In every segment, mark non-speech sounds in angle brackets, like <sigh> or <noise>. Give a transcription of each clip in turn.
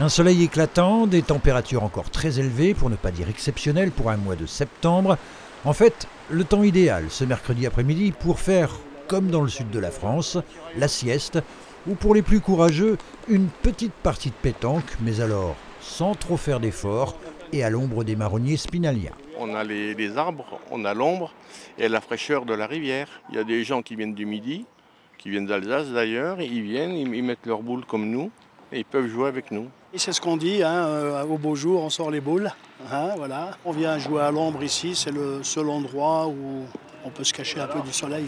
Un soleil éclatant, des températures encore très élevées, pour ne pas dire exceptionnelles, pour un mois de septembre. En fait, le temps idéal ce mercredi après-midi pour faire, comme dans le sud de la France, la sieste, ou pour les plus courageux, une petite partie de pétanque, mais alors sans trop faire d'efforts et à l'ombre des marronniers spinaliens. On a les, les arbres, on a l'ombre et la fraîcheur de la rivière. Il y a des gens qui viennent du Midi, qui viennent d'Alsace d'ailleurs, ils viennent, ils mettent leurs boules comme nous et ils peuvent jouer avec nous. C'est ce qu'on dit, hein, euh, au beau jour, on sort les boules. hein. On vient jouer à l'ombre ici, c'est le seul endroit où on peut se cacher un peu du soleil.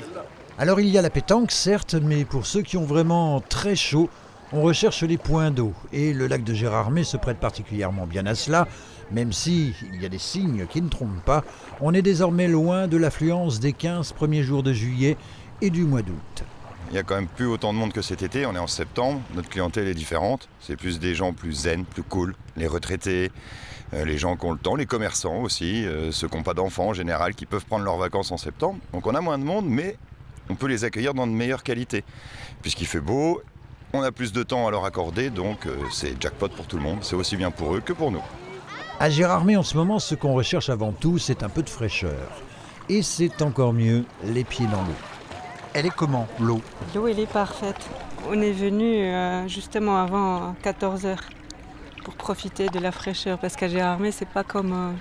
Alors il y a la pétanque, certes, mais pour ceux qui ont vraiment très chaud, on recherche les points d'eau. Et le lac de Gérardmer se prête particulièrement bien à cela, même si il y a des signes qui ne trompent pas. On est désormais loin de l'affluence des 15 premiers jours de juillet et du mois d'août. Il n'y a quand même plus autant de monde que cet été, on est en septembre, notre clientèle est différente, c'est plus des gens plus zen, plus cool, les retraités, euh, les gens qui ont le temps, les commerçants aussi, euh, ceux qui n'ont pas d'enfants en général, qui peuvent prendre leurs vacances en septembre. Donc on a moins de monde, mais on peut les accueillir dans de meilleures qualités, puisqu'il fait beau, on a plus de temps à leur accorder, donc euh, c'est jackpot pour tout le monde, c'est aussi bien pour eux que pour nous. À Gérardmer en ce moment, ce qu'on recherche avant tout, c'est un peu de fraîcheur. Et c'est encore mieux, les pieds dans l'eau. Elle est comment, l'eau? L'eau, elle est parfaite. On est venu euh, justement avant 14h pour profiter de la fraîcheur parce qu'à Gérardmer, c'est pas comme, euh,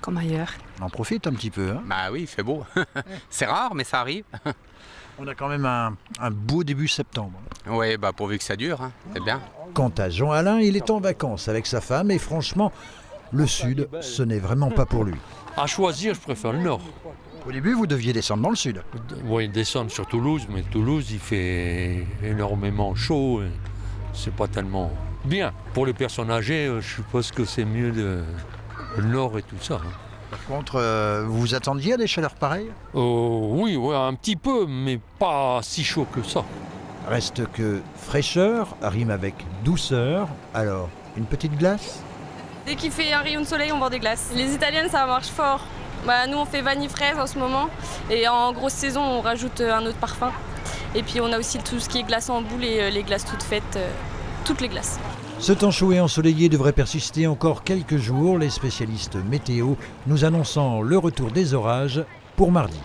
comme ailleurs. On en profite un petit peu. hein. Bah oui, il fait beau. <laughs> c'est rare, mais ça arrive. On a quand même un, un beau début septembre. Oui, bah pourvu que ça dure, hein. c'est bien. Quant à Jean-Alain, il est en vacances avec sa femme et franchement, le sud, ce n'est vraiment pas pour lui. À choisir, je préfère le nord. Au début, vous deviez descendre dans le sud. Oui, descendre sur Toulouse, mais Toulouse, il fait énormément chaud. C'est pas tellement bien. Pour les personnes âgées, euh, je suppose que c'est mieux de... le nord et tout ça. hein. Par contre, euh, vous vous attendiez à des chaleurs pareilles? Oh, oui, ouais, un petit peu, mais pas si chaud que ça. Reste que fraîcheur rime avec douceur. Alors, une petite glace? Dès qu'il fait un rayon de soleil, on vend des glaces. Les italiennes, ça marche fort. Bah, nous, on fait vanille fraise en ce moment. Et en grosse saison, on rajoute euh, un autre parfum. Et puis, on a aussi tout ce qui est glace en boule et euh, les glaces toutes faites. euh, toutes les glaces. Ce temps chaud et ensoleillé devrait persister encore quelques jours, les spécialistes météo nous annonçant le retour des orages pour mardi.